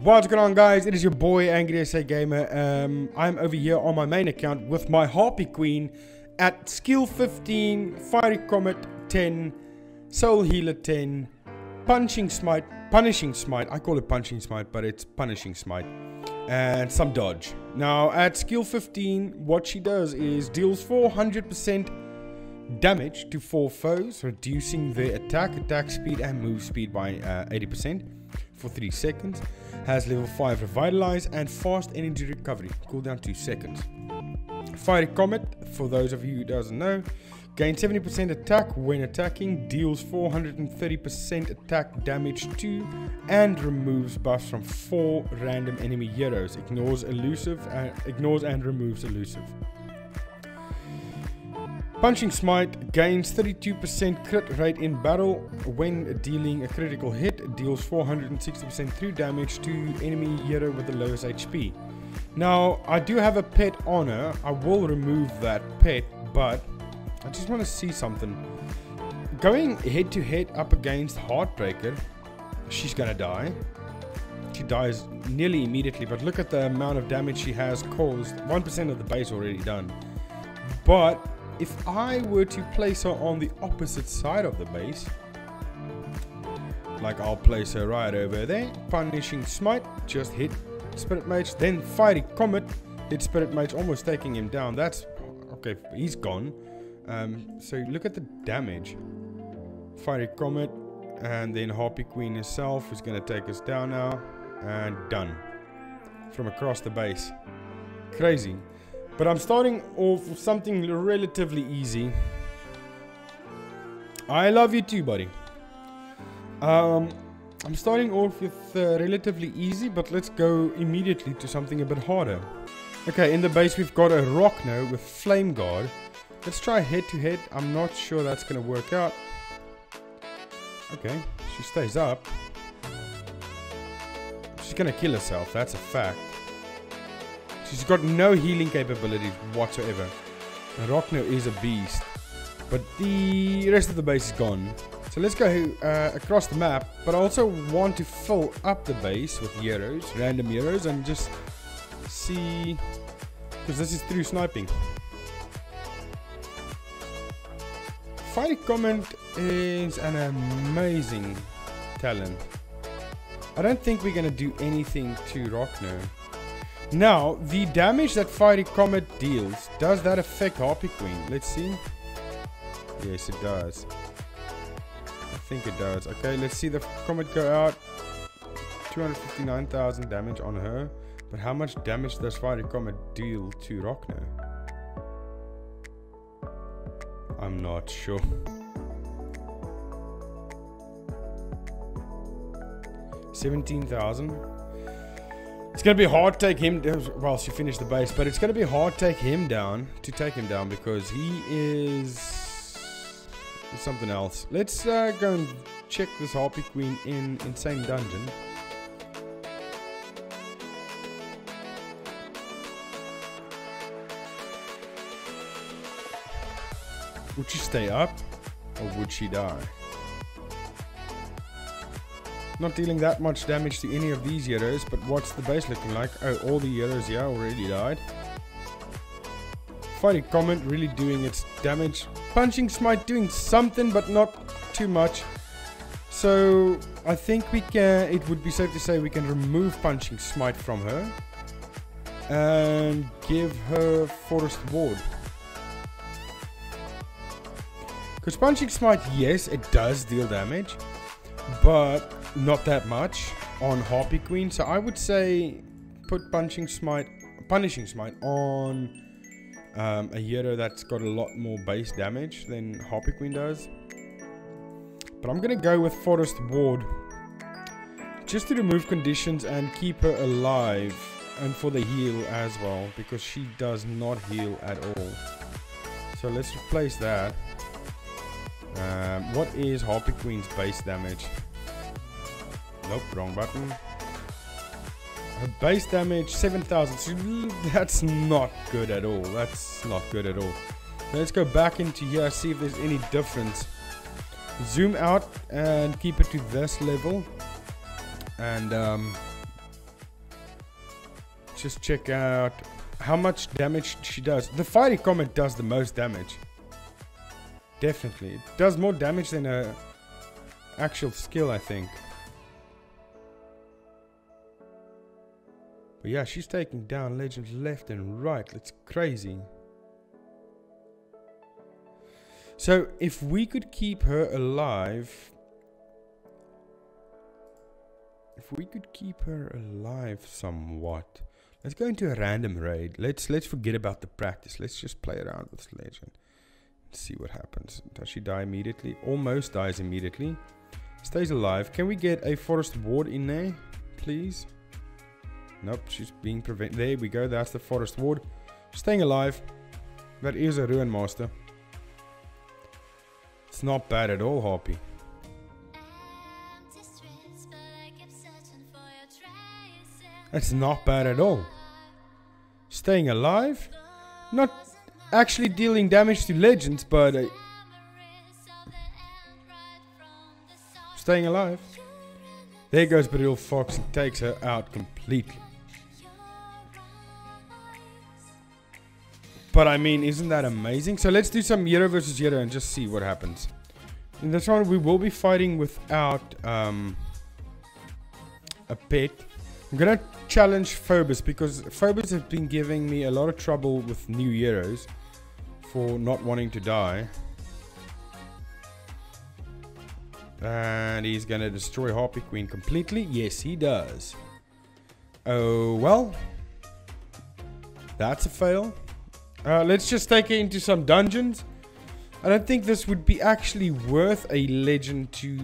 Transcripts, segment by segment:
What's going on guys, it is your boy Angry SA Gamer. Um, I'm over here on my main account with my Harpy Queen at skill 15, Fiery Comet 10, Soul Healer 10, Punching Smite, Punishing Smite, I call it Punching Smite but it's Punishing Smite, and some dodge. Now at skill 15 what she does is deals 400% damage to 4 foes, reducing their attack, attack speed and move speed by 80% uh, for 3 seconds. Has level 5 Revitalize and fast energy recovery, cooldown 2 seconds. Fiery Comet, for those of you who doesn't know, gains 70% attack when attacking, deals 430% attack damage to, and removes buffs from 4 random enemy heroes. Ignores elusive, uh, ignores and removes elusive. Punching Smite gains 32% crit rate in battle when dealing a critical hit, deals 460% through damage to enemy hero with the lowest HP. Now, I do have a pet on her, I will remove that pet, but I just want to see something. Going head to head up against Heartbreaker, she's gonna die. She dies nearly immediately, but look at the amount of damage she has caused. 1% of the base already done. But if I were to place her on the opposite side of the base, like I'll place her right over there, punishing smite, just hit spirit mage, then fiery comet, hit spirit mage, almost taking him down. That's okay. He's gone. Um, so look at the damage. Fiery comet, and then Harpy Queen herself is going to take us down now, and done from across the base. Crazy. But I'm starting off with something relatively easy. I love you too, buddy. Um, I'm starting off with uh, relatively easy, but let's go immediately to something a bit harder. Okay, in the base we've got a rock now with Flame Guard. Let's try head to head. I'm not sure that's going to work out. Okay, she stays up. She's going to kill herself, that's a fact. She's got no healing capabilities whatsoever. Rockno is a beast. But the rest of the base is gone. So let's go uh, across the map. But I also want to fill up the base with heroes, random heroes, and just see... Because this is through sniping. Fiery Comet is an amazing talent. I don't think we're going to do anything to Rockno. Now, the damage that Fiery Comet deals, does that affect Harpy Queen? Let's see. Yes, it does. I think it does. Okay, let's see the Comet go out. 259,000 damage on her. But how much damage does Fiery Comet deal to Rockno? I'm not sure. Seventeen thousand. It's going to be hard to take him down. She finished the base, but it's going to be hard to take him down, to take him down, because he is something else. Let's uh, go and check this Harpy Queen in Insane Dungeon. Would she stay up, or would she die? Not dealing that much damage to any of these heroes, but what's the base looking like? Oh, all the heroes here already died. Fiery Comet really doing its damage. Punching Smite doing something, but not too much. So, I think we can, it would be safe to say we can remove Punching Smite from her. And give her Forest Ward. Because Punching Smite, yes, it does deal damage. But not that much on Harpy Queen. So I would say put Punching Smite, Punishing Smite on um, a hero that's got a lot more base damage than Harpy Queen does. But I'm going to go with Forest Ward. Just to remove conditions and keep her alive. And for the heal as well. Because she does not heal at all. So let's replace that. Um, what is Harpy Queen's base damage? Nope, wrong button. Her base damage 7000. That's not good at all. That's not good at all. let's go back into here, see if there's any difference. Zoom out and keep it to this level. And um, just check out how much damage she does. The Fiery Comet does the most damage. Definitely. It does more damage than a actual skill, I think. But yeah, she's taking down legends left and right. It's crazy. So if we could keep her alive... If we could keep her alive somewhat... Let's go into a random raid. Let's let's forget about the practice. Let's just play around with legend. see what happens. Does she die immediately? Almost dies immediately. Stays alive. Can we get a forest ward in there, please? Nope, she's being prevented. There we go. That's the forest ward. Staying alive. That is a ruin master. It's not bad at all, Harpy. That's not bad at all. Staying alive? Not actually dealing damage to legends, but... Uh, staying alive. There goes Beryl Fox and takes her out completely. But I mean, isn't that amazing? So let's do some hero versus hero and just see what happens. In this one, we will be fighting without um, a pet. I'm gonna challenge Phobos because Phobos has been giving me a lot of trouble with new heroes for not wanting to die. And he's gonna destroy Harpy Queen completely. Yes, he does. Oh, well. That's a fail. Uh, let's just take it into some dungeons. I don't think this would be actually worth a legend to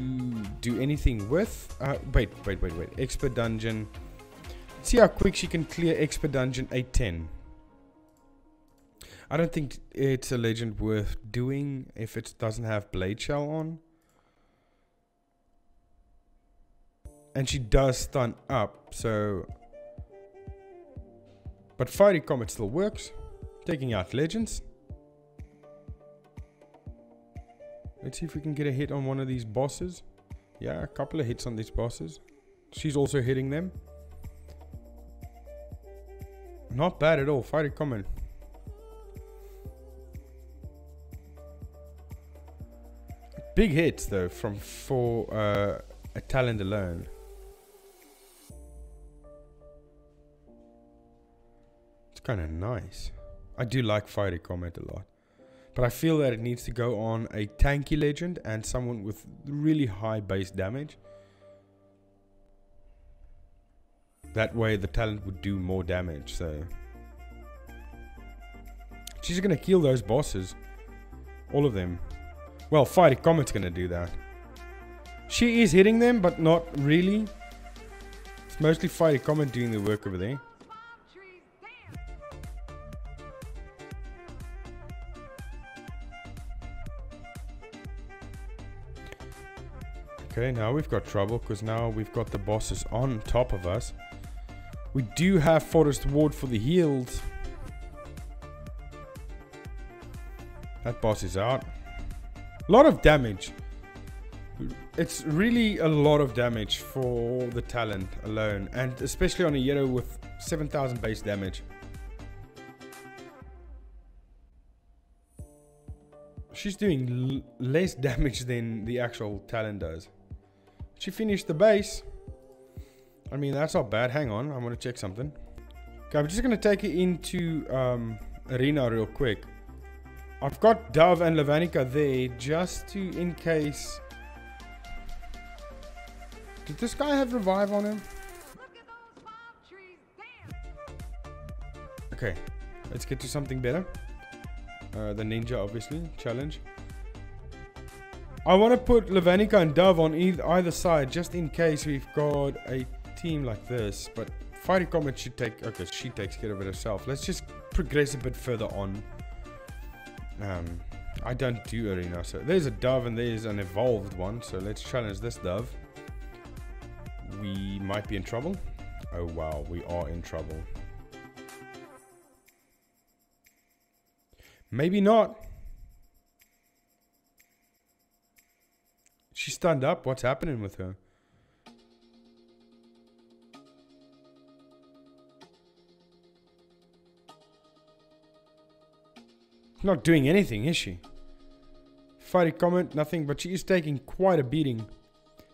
do anything with. Uh, wait, wait, wait, wait. Expert dungeon. See how quick she can clear expert dungeon 810. I don't think it's a legend worth doing if it doesn't have blade shell on. And she does stun up, so... But Fiery Comet still works. Taking out legends. Let's see if we can get a hit on one of these bosses. Yeah, a couple of hits on these bosses. She's also hitting them. Not bad at all. Fiery Comet. Big hits though from for uh, a talent alone. It's kind of nice. I do like Fiery Comet a lot. But I feel that it needs to go on a tanky legend and someone with really high base damage. That way the talent would do more damage, so... She's gonna kill those bosses. All of them. Well, Fiery Comet's gonna do that. She is hitting them, but not really. It's mostly Fiery Comet doing the work over there. Okay, now we've got trouble because now we've got the bosses on top of us. We do have Forest Ward for the heals. That boss is out. A lot of damage. It's really a lot of damage for the talent alone. And especially on a hero with 7000 base damage. She's doing less damage than the actual talent does. She finished the base. I mean, that's not bad. Hang on. I'm going to check something. Okay, I'm just going to take it into um, Arena real quick. I've got Dove and Lavanica there just to, in case... Did this guy have revive on him? Okay, let's get to something better. Uh, the ninja, obviously. Challenge. I want to put Lavanica and Dove on either, either side just in case we've got a team like this. But Fiery Comet should take... Okay, she takes care of it herself. Let's just progress a bit further on. Um, I don't do arena. So there's a Dove and there's an evolved one. So let's challenge this Dove. We might be in trouble. Oh wow, we are in trouble. Maybe not. She stunned up. What's happening with her? Not doing anything, is she? Fiery comet, nothing, but she is taking quite a beating.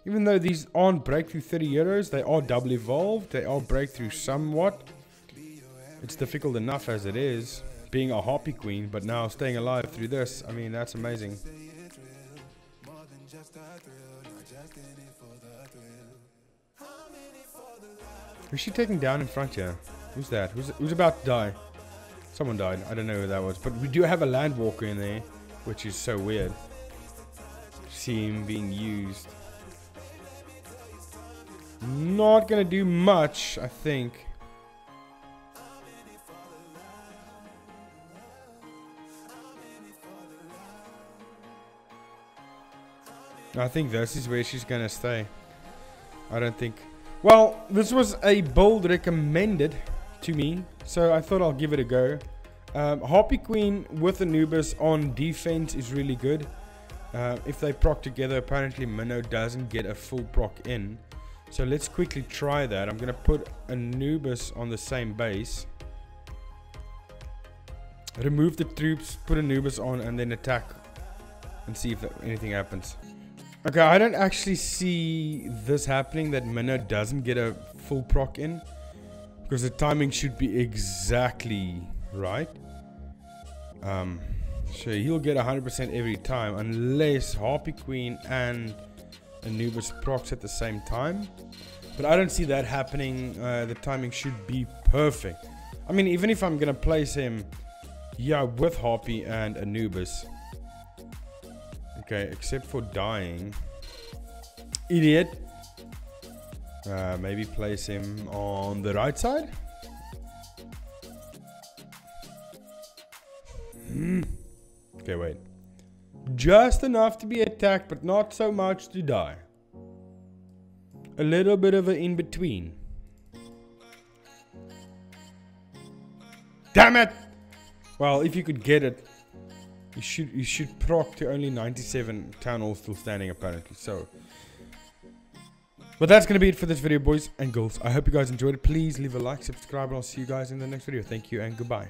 Even though these aren't breakthrough 30 euros, they are double evolved, they are breakthrough somewhat. It's difficult enough as it is, being a harpy queen, but now staying alive through this, I mean, that's amazing. Who's she taking down in front here? Who's that? Who's, who's about to die? Someone died. I don't know who that was. But we do have a land walker in there, which is so weird. See him being used. Not gonna do much, I think. I think this is where she's gonna stay. I don't think well, this was a build recommended to me, so I thought I'll give it a go. Um, Harpy Queen with Anubis on defense is really good. Uh, if they proc together, apparently Minnow doesn't get a full proc in. So let's quickly try that. I'm going to put Anubis on the same base. Remove the troops, put Anubis on, and then attack and see if anything happens. Okay, I don't actually see this happening that Minnow doesn't get a full proc in. Because the timing should be exactly right. Um, so he'll get 100% every time unless Harpy Queen and Anubis procs at the same time. But I don't see that happening. Uh, the timing should be perfect. I mean, even if I'm going to place him, yeah, with Harpy and Anubis, Okay, except for dying. Idiot. Uh, maybe place him on the right side? Hmm. Okay, wait. Just enough to be attacked, but not so much to die. A little bit of an in-between. Damn it! Well, if you could get it, you should you should proc to only 97 town hall still standing apparently. So but that's going to be it for this video, boys and girls. I hope you guys enjoyed it. Please leave a like, subscribe, and I'll see you guys in the next video. Thank you and goodbye.